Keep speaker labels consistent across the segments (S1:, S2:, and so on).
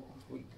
S1: last week.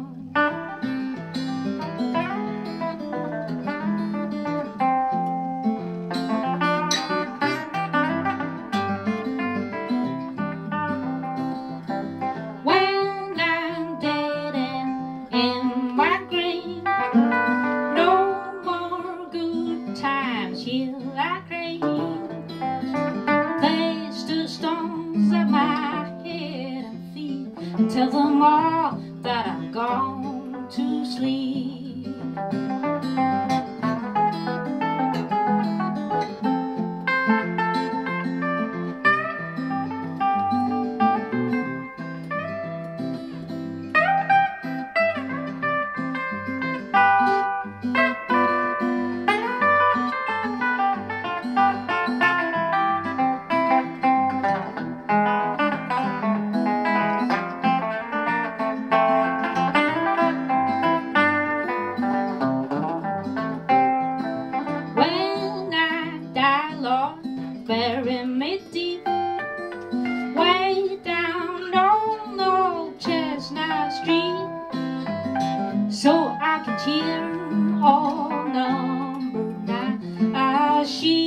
S1: tell them all that I'm gone bury me deep, way down on old Chestnut Street, so I can hear all number nine comes rolling by.